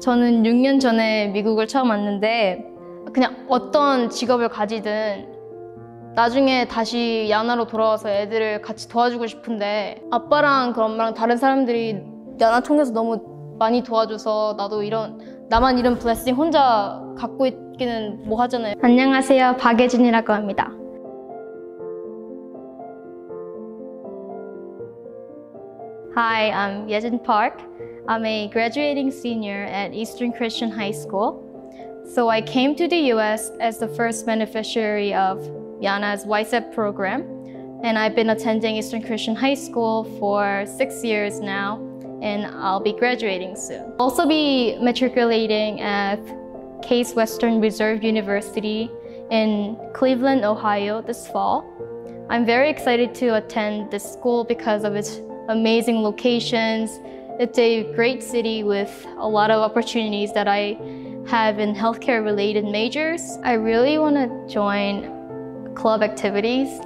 저는 6년 전에 미국을 처음 왔는데 그냥 어떤 직업을 가지든 나중에 다시 야나로 돌아와서 애들을 같이 도와주고 싶은데 아빠랑 그 엄마랑 다른 사람들이 야나 통해서 너무 많이 도와줘서 나도 이런 나만 이런 블레싱 혼자 갖고 있기는 뭐 하잖아요. 안녕하세요. 박예진이라고 합니다. Hi, I'm Yejin Park. I'm a graduating senior at Eastern Christian High School. So I came to the US as the first beneficiary of Yana's YSAP program, and I've been attending Eastern Christian High School for six years now, and I'll be graduating soon. I'll also be matriculating at Case Western Reserve University in Cleveland, Ohio this fall. I'm very excited to attend this school because of its amazing locations. It's a great city with a lot of opportunities that I have in healthcare related majors. I really want to join club activities.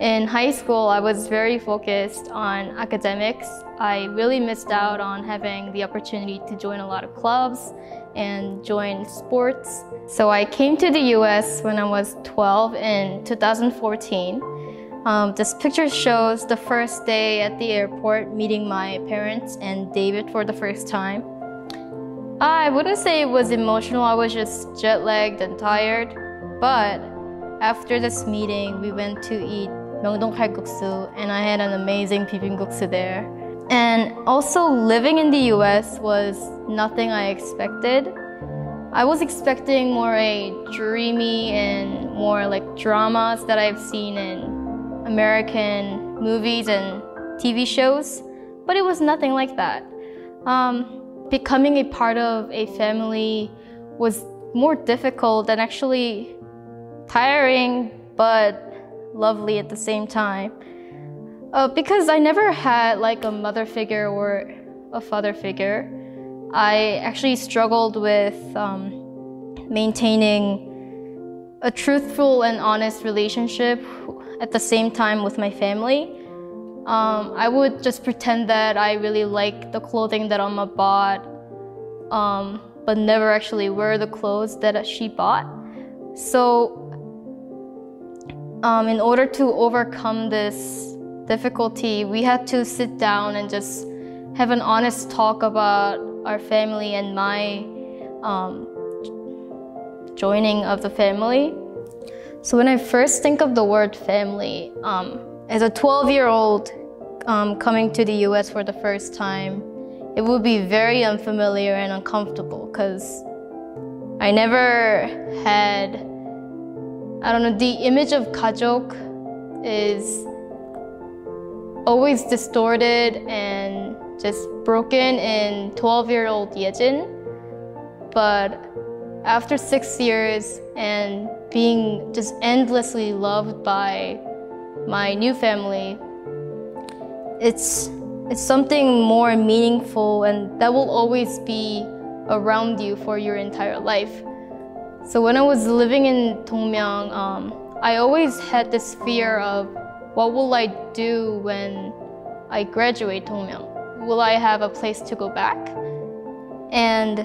In high school, I was very focused on academics. I really missed out on having the opportunity to join a lot of clubs and join sports. So I came to the US when I was 12 in 2014. Um, this picture shows the first day at the airport meeting my parents and David for the first time. I wouldn't say it was emotional, I was just jet lagged and tired. But after this meeting, we went to eat Myeongdong Kalguksu and I had an amazing bibimbap there. And also living in the US was nothing I expected. I was expecting more a dreamy and more like dramas that I've seen in American movies and TV shows, but it was nothing like that. Um, becoming a part of a family was more difficult and actually tiring, but lovely at the same time. Uh, because I never had like a mother figure or a father figure. I actually struggled with um, maintaining a truthful and honest relationship at the same time with my family. Um, I would just pretend that I really like the clothing that Amma bought, um, but never actually wear the clothes that she bought. So, um, in order to overcome this difficulty, we had to sit down and just have an honest talk about our family and my um, joining of the family. So when I first think of the word family, um, as a 12 year old um, coming to the US for the first time, it would be very unfamiliar and uncomfortable because I never had, I don't know, the image of kajok is always distorted and just broken in 12 year old Yejin. But after six years and being just endlessly loved by my new family, it's it's something more meaningful and that will always be around you for your entire life. So when I was living in Dongmyeong, um, I always had this fear of what will I do when I graduate Dongmyeong? Will I have a place to go back? And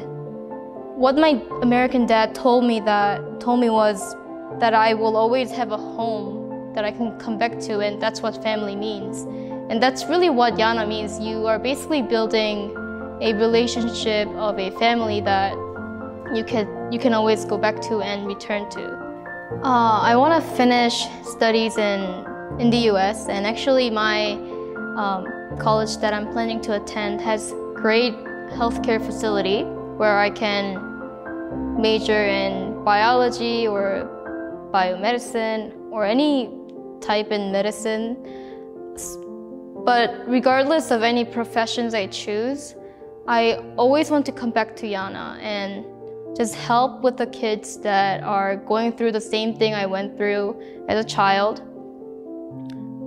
what my American dad told me that told me was that I will always have a home that I can come back to and that's what family means. And that's really what Yana means. You are basically building a relationship of a family that you can you can always go back to and return to. Uh, I want to finish studies in in the U.S. and actually my um, college that I'm planning to attend has great healthcare facility where I can major in biology or biomedicine or any type in medicine. But regardless of any professions I choose, I always want to come back to Yana and just help with the kids that are going through the same thing I went through as a child.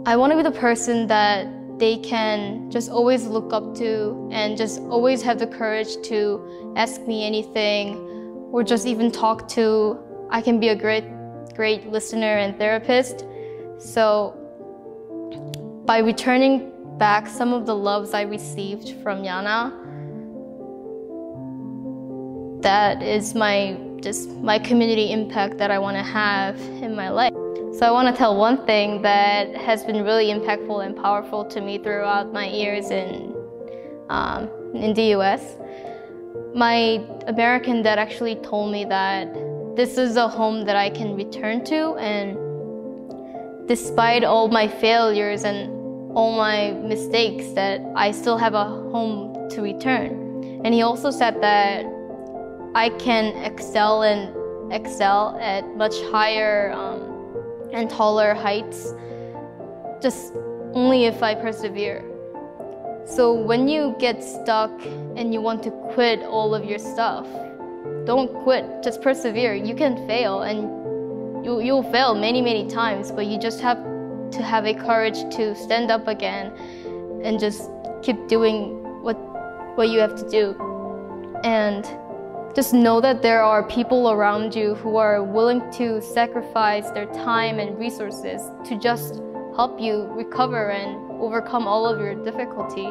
I want to be the person that they can just always look up to and just always have the courage to ask me anything or just even talk to. I can be a great, great listener and therapist. So by returning back some of the loves I received from Yana, that is my just my community impact that I want to have in my life. So I want to tell one thing that has been really impactful and powerful to me throughout my years in um, in the U.S. My American dad actually told me that this is a home that I can return to, and despite all my failures and all my mistakes, that I still have a home to return. And he also said that I can excel and excel at much higher um, and taller heights just only if I persevere. So when you get stuck and you want to quit all of your stuff, don't quit, just persevere. You can fail and you, you'll fail many, many times, but you just have to have a courage to stand up again and just keep doing what, what you have to do. And just know that there are people around you who are willing to sacrifice their time and resources to just help you recover and overcome all of your difficulty.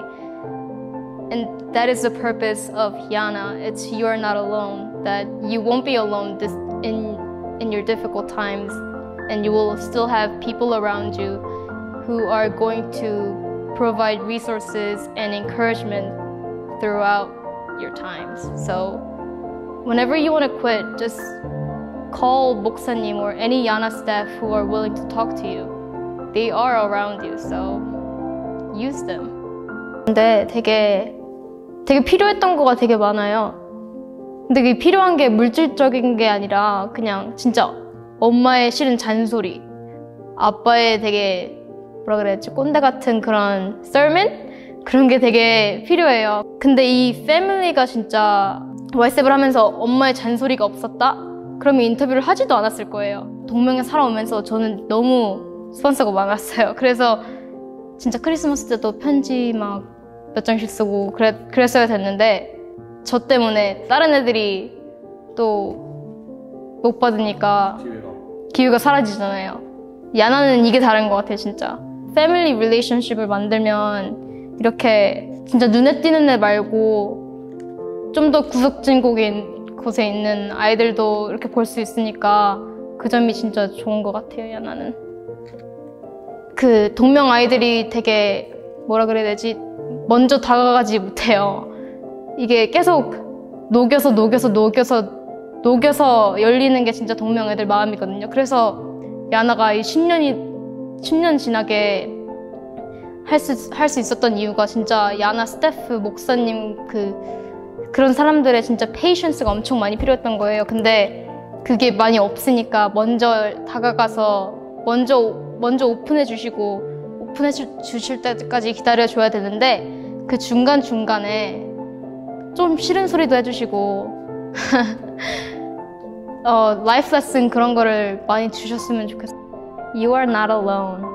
And that is the purpose of Yana. It's you're not alone, that you won't be alone this, in, in your difficult times, and you will still have people around you who are going to provide resources and encouragement throughout your times. So whenever you want to quit, just call Moksanim or any Yana staff who are willing to talk to you. They are around you, so use them. 근데 되게 되게 필요했던 거가 되게 많아요. 근데 필요한 게 물질적인 게 아니라 그냥 진짜 엄마의 싫은 잔소리, 아빠의 되게 뭐라 그래야지 꼰대 같은 그런 sermon 그런 게 되게 필요해요. 근데 이 패밀리가 진짜 와이셉을 하면서 엄마의 잔소리가 없었다? 그러면 인터뷰를 하지도 않았을 거예요. 동명에 살아오면서 저는 너무 스폰서가 많았어요. 그래서 진짜 크리스마스 때도 편지 막 몇 장씩 쓰고 그랬, 그랬어야 됐는데 저 때문에 다른 애들이 또 못 받으니까 기회가 사라지잖아요. 야나는 이게 다른 것 같아요, 진짜. 패밀리 릴레이션십을 만들면 이렇게 진짜 눈에 띄는 애 말고 좀 더 구석진곡인 곳에 있는 아이들도 이렇게 볼 수 있으니까 그 점이 진짜 좋은 것 같아요, 야나는. 그 동명 아이들이 되게 뭐라 그래야 되지? 먼저 다가가지 못해요. 이게 계속 녹여서 녹여서 녹여서 녹여서 열리는 게 진짜 동명 애들 마음이거든요. 그래서 야나가 이 10년이 10년 지나게 할수 할 수 있었던 이유가 진짜 야나 스태프 목사님 그 그런 사람들의 진짜 페이션스가 엄청 많이 필요했던 거예요. 근데 그게 많이 없으니까 먼저 다가가서 먼저 먼저 오픈해 주시고 오픈해 주실 때까지 기다려 줘야 되는데 그 중간 중간에 좀 싫은 소리도 해주시고 어, 라이프 레슨 그런 거를 많이 주셨으면 좋겠어요. You are not alone.